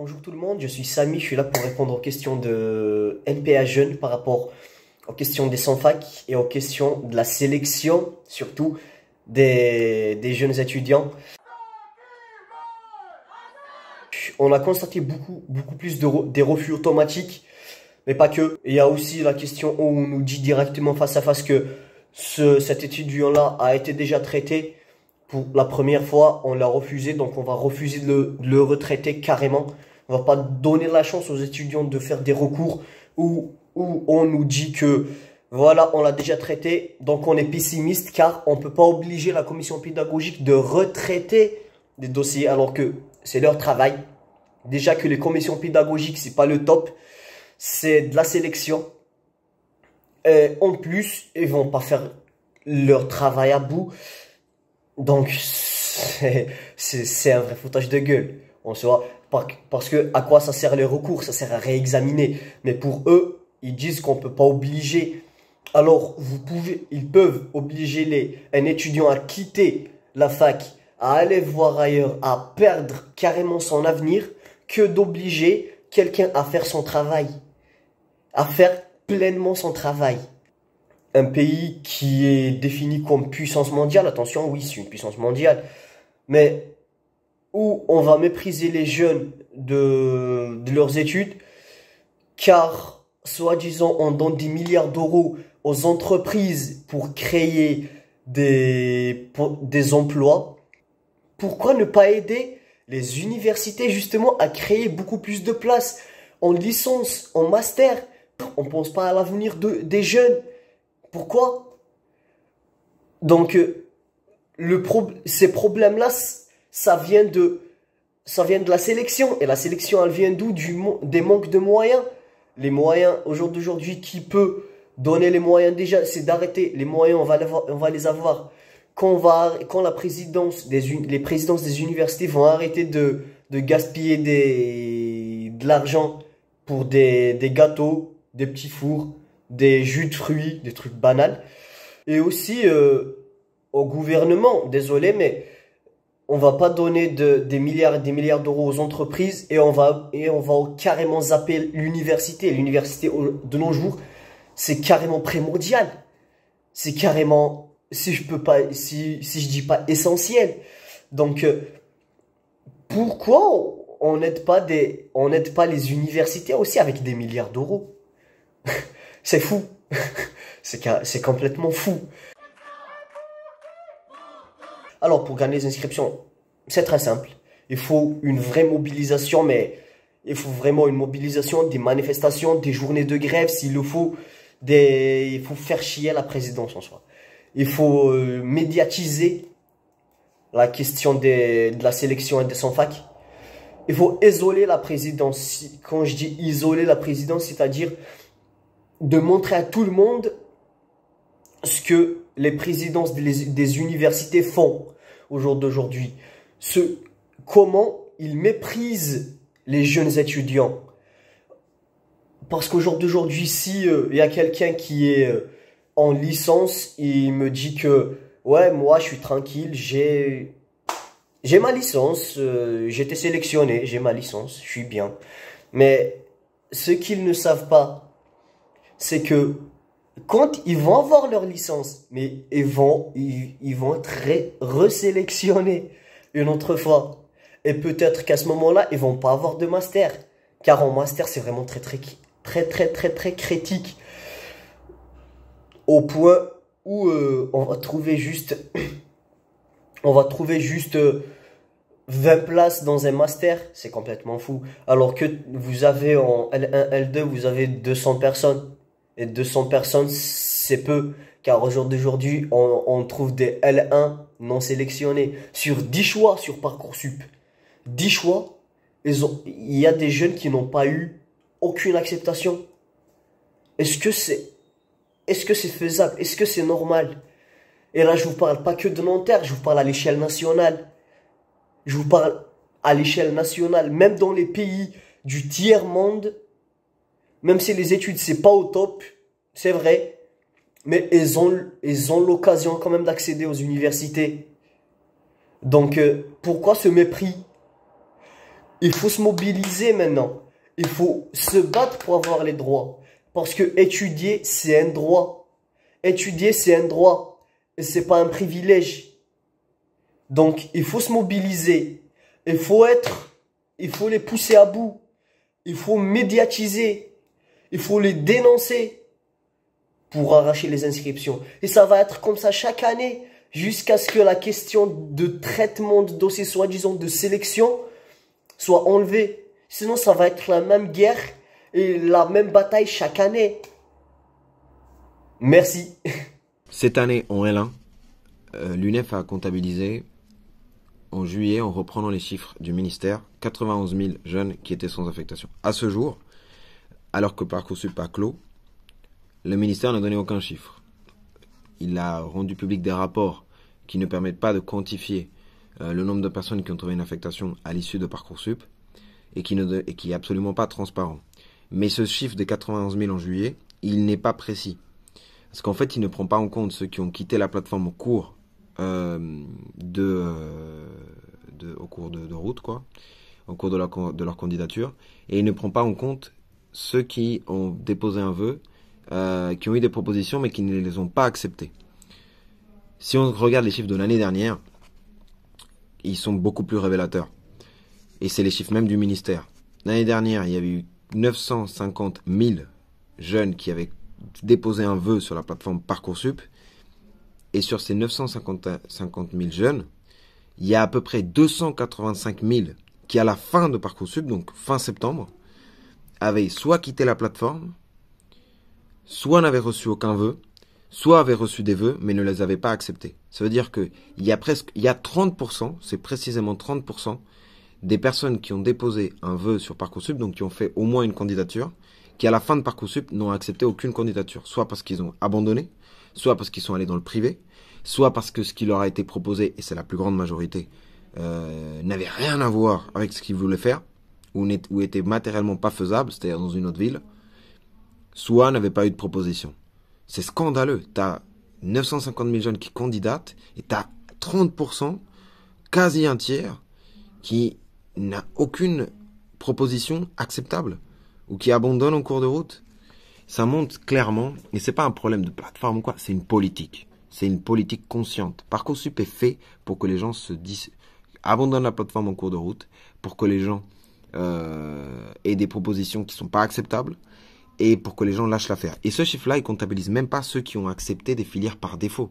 Bonjour tout le monde, je suis Samy, je suis là pour répondre aux questions de NPA Jeunes par rapport aux questions des sans-fac et aux questions de la sélection, surtout des, jeunes étudiants. On a constaté beaucoup, plus de des refus automatiques, mais pas que. Il y a aussi la question où on nous dit directement face à face que ce, cet étudiant-là a été déjà traité pour la première fois, on l'a refusé, donc on va refuser de le, retraiter carrément. On va pas donner la chance aux étudiants de faire des recours où, où on nous dit que voilà, on l'a déjà traité, donc on est pessimiste car on peut pas obliger la commission pédagogique de retraiter des dossiers alors que c'est leur travail. Déjà que les commissions pédagogiques, c'est pas le top, c'est de la sélection. Et en plus, ils vont pas faire leur travail à bout. Donc, c'est un vrai foutage de gueule. On soit parce que à quoi ça sert les recours? Ça sert à réexaminer. Mais pour eux, ils disent qu'on peut pas obliger. Alors, vous pouvez, ils peuvent obliger les, un étudiant à quitter la fac, à aller voir ailleurs, à perdre carrément son avenir, que d'obliger quelqu'un à faire son travail, à faire pleinement son travail un pays qui est défini comme puissance mondiale, attention, oui, c'est une puissance mondiale, mais où on va mépriser les jeunes de, leurs études, car, soi-disant, on donne des milliards d'euros aux entreprises pour créer des, emplois, pourquoi ne pas aider les universités justement à créer beaucoup plus de places en licence, en master? On pense pas à l'avenir de, des jeunes. Pourquoi? Donc, euh, le ces problèmes-là, ça vient de ça vient de la sélection. Et la sélection, elle vient d'où? Du, Des manques de moyens. Les moyens, aujourd'hui, qui peut donner les moyens? Déjà, c'est d'arrêter. Les moyens, on va, on va les avoir. Quand, va, quand la présidence des, les présidences des universités vont arrêter de, de gaspiller des, de l'argent pour des, des gâteaux, des petits fours, des jus de fruits, des trucs banals. Et aussi euh, au gouvernement, désolé, mais on va pas donner de, des milliards et des milliards d'euros aux entreprises et on va, carrément zapper l'université. L'université de nos jours, c'est carrément primordial. C'est carrément, si je peux dis pas essentiel. Donc, euh, pourquoi on n'aide pas des, on n'aide pas les universités aussi avec des milliards d'euros? C'est fou. c'est complètement fou. Alors, pour gagner les inscriptions, c'est très simple. Il faut une vraie mobilisation, mais il faut vraiment une mobilisation, des manifestations, des journées de grève, s'il le faut. Des, il faut faire chier la présidence en soi. Il faut euh, médiatiser la question de la sélection et des sans-fac. Il faut isoler la présidence. Quand je dis isoler la présidence, c'est-à-dire de montrer à tout le monde ce que les présidences des, universités font au jour d'aujourd'hui. Ce, comment ils méprisent les jeunes étudiants. Parce qu'au jour d'aujourd'hui, si il euh, y a quelqu'un qui est euh, en licence, il me dit que ouais, moi je suis tranquille, j'ai j'ai ma licence, euh, j'ai été sélectionné, j'ai ma licence, je suis bien. Mais ce qu'ils ne savent pas, c'est que quand ils vont avoir leur licence, mais ils vont, ils, vont être resélectionnés une autre fois. Et peut-être qu'à ce moment-là, ils vont pas avoir de master. Car en master, c'est vraiment très, très, très, très, très, très critique. Au point où euh, on va trouver juste, on va trouver juste 20 euh, places dans un master. C'est complètement fou. Alors que vous avez en L1, L2, vous avez 200 personnes et 200 personnes, c'est peu. Car aujourd'hui, on, on trouve des L1 non sélectionnés. Sur 10 choix sur Parcoursup, 10 choix, il y a des jeunes qui n'ont pas eu aucune acceptation. Est-ce que c'est, est-ce que faisable? Est-ce que c'est normal? Et là, je vous parle pas que de Nanterre, je vous parle à l'échelle nationale. Je vous parle à l'échelle nationale, même dans les pays du tiers monde, même si les études, c'est pas au top, c'est vrai, mais ils ont, l'occasion quand même d'accéder aux universités. Donc, euh, pourquoi ce mépris? Il faut se mobiliser maintenant. Il faut se battre pour avoir les droits. Parce que étudier, c'est un droit. Étudier, c'est un droit. Et c'est pas un privilège. Donc, il faut se mobiliser. Il faut être, il faut les pousser à bout. Il faut médiatiser. Il faut les dénoncer pour arracher les inscriptions. Et ça va être comme ça chaque année jusqu'à ce que la question de traitement de dossiers soi-disant de sélection soit enlevée. Sinon, ça va être la même guerre et la même bataille chaque année. Merci. Cette année, en L1, euh, l'UNEF a comptabilisé en juillet, en reprenant les chiffres du ministère, 91 000 jeunes qui étaient sans affectation. À ce jour, alors que Parcoursup a clos, le ministère n'a donné aucun chiffre. Il a rendu public des rapports qui ne permettent pas de quantifier euh, le nombre de personnes qui ont trouvé une affectation à l'issue de Parcoursup et qui, ne, et qui est absolument pas transparent. Mais ce chiffre de 91 000 en juillet, il n'est pas précis. Parce qu'en fait, il ne prend pas en compte ceux qui ont quitté la plateforme au cours euh, de, euh, de, au cours de, route, quoi, au cours de leur candidature, et il ne prend pas en compte ceux qui ont déposé un vœu, euh, qui ont eu des propositions mais qui ne les ont pas acceptées. Si on regarde les chiffres de l'année dernière, ils sont beaucoup plus révélateurs. Et c'est les chiffres même du ministère. L'année dernière, il y avait eu 950 000 jeunes qui avaient déposé un vœu sur la plateforme Parcoursup et sur ces 950 000 jeunes, il y a à peu près 285 000 qui, à la fin de Parcoursup, donc fin septembre, avaient soit quitté la plateforme, soit n'avaient reçu aucun vœu, soit avaient reçu des vœux, mais ne les avaient pas acceptés. Ça veut dire qu'il y a presque, il y a 30%, c'est précisément 30% des personnes qui ont déposé un vœu sur Parcoursup, donc qui ont fait au moins une candidature, qui à la fin de Parcoursup n'ont accepté aucune candidature, soit parce qu'ils ont abandonné, soit parce qu'ils sont allés dans le privé, soit parce que ce qui leur a été proposé, et c'est la plus grande majorité, euh, n'avait rien à voir avec ce qu'ils voulaient faire, ou, était matériellement pas faisable, c'est-à-dire dans une autre ville, soit n'avait pas eu de proposition. C'est scandaleux. T'as 950 000 jeunes qui candidatent, et t'as 30%, quasi un tiers, qui n'a aucune proposition acceptable, ou qui abandonne en cours de route ça montre clairement, et c'est pas un problème de plateforme ou quoi, c'est une politique. C'est une politique consciente. Parcoursup est fait pour que les gens se disent, abandonnent la plateforme en cours de route, pour que les gens euh, aient des propositions qui sont pas acceptables, et pour que les gens lâchent l'affaire. Et ce chiffre-là, il comptabilise même pas ceux qui ont accepté des filières par défaut.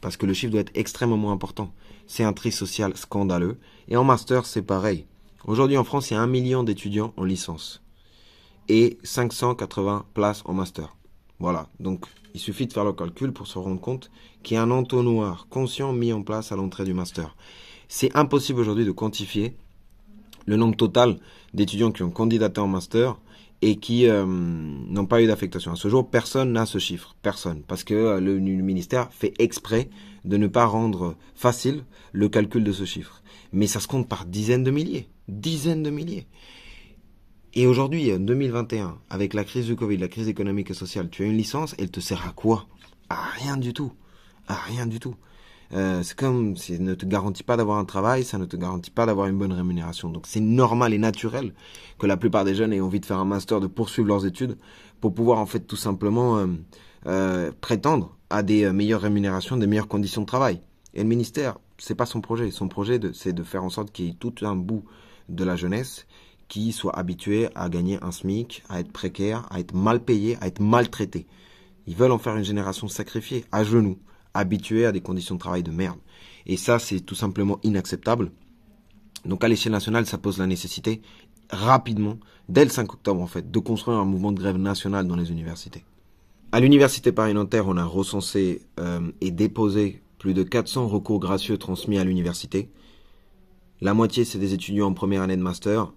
Parce que le chiffre doit être extrêmement important. C'est un tri social scandaleux. Et en master, c'est pareil. Aujourd'hui, en France, il y a un million d'étudiants en licence et 580 places en master. Voilà, donc il suffit de faire le calcul pour se rendre compte qu'il y a un entonnoir conscient mis en place à l'entrée du master. C'est impossible aujourd'hui de quantifier le nombre total d'étudiants qui ont candidaté en master et qui euh, n'ont pas eu d'affectation. À ce jour, personne n'a ce chiffre, personne, parce que euh, le, le, ministère fait exprès de ne pas rendre facile le calcul de ce chiffre. Mais ça se compte par dizaines de milliers, dizaines de milliers. Et aujourd'hui, en 2021, avec la crise du Covid, la crise économique et sociale, tu as une licence, elle te sert à quoi? À rien du tout. À rien du tout. Euh, c'est comme, ça ne te garantit pas d'avoir un travail, ça ne te garantit pas d'avoir une bonne rémunération. Donc c'est normal et naturel que la plupart des jeunes aient envie de faire un master, de poursuivre leurs études, pour pouvoir en fait tout simplement euh, euh, prétendre à des meilleures rémunérations, des meilleures conditions de travail. Et le ministère, c'est pas son projet. Son projet, c'est de faire en sorte qu'il y ait tout un bout de la jeunesse qui soient habitués à gagner un SMIC, à être précaires, à être mal payés, à être maltraités. Ils veulent en faire une génération sacrifiée, à genoux, habituée à des conditions de travail de merde. Et ça, c'est tout simplement inacceptable. Donc à l'échelle nationale, ça pose la nécessité, rapidement, dès le 5 octobre en fait, de construire un mouvement de grève national dans les universités. À l'université Paris-Nanterre, on a recensé euh, et déposé plus de 400 recours gracieux transmis à l'université. La moitié, c'est des étudiants en première année de master,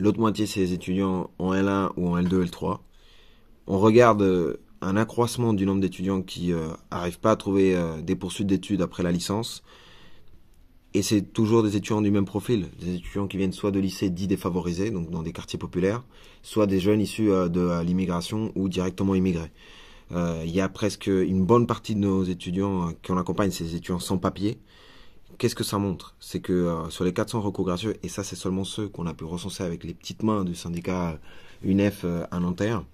L'autre moitié, c'est les étudiants en L1 ou en L2, L3. On regarde euh, un accroissement du nombre d'étudiants qui n'arrivent euh, pas à trouver euh, des poursuites d'études après la licence. Et c'est toujours des étudiants du même profil, des étudiants qui viennent soit de lycées dits défavorisés, donc dans des quartiers populaires, soit des jeunes issus de l'immigration ou directement immigrés. Il y a presque une bonne partie de nos étudiants qu'on accompagne, c'est des étudiants sans papier, qu'est-ce que ça montre? C'est que euh, sur les 400 recours gracieux, et ça c'est seulement ceux qu'on a pu recenser avec les petites mains du syndicat UNEF à Nanterre,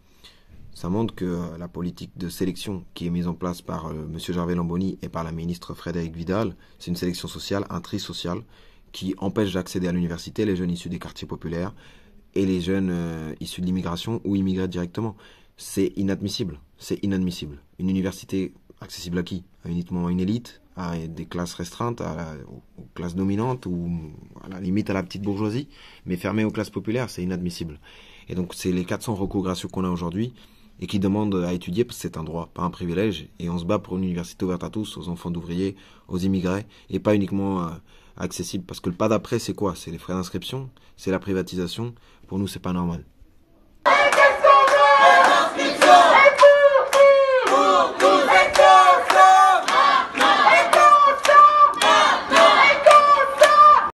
ça montre que la politique de sélection qui est mise en place par M. Gervais Lamboni et par la ministre Frédéric Vidal, c'est une sélection sociale, un tri social, qui empêche d'accéder à l'université les jeunes issus des quartiers populaires et les jeunes issus de l'immigration ou immigrés directement. C'est inadmissible. C'est inadmissible. Une université accessible à qui? Uniquement à une élite, à des classes restreintes, à aux classes dominantes? Ou à la limite à la petite bourgeoisie, mais fermée aux classes populaires, c'est inadmissible. Et donc c'est les 400 recours gracieux qu'on a aujourd'hui et qui demandent à étudier parce que c'est un droit, pas un privilège. Et on se bat pour une université ouverte à tous, aux enfants d'ouvriers, aux immigrés, et pas uniquement euh, accessible. Parce que le pas d'après, c'est quoi? C'est les frais d'inscription, c'est la privatisation. Pour nous, c'est pas normal.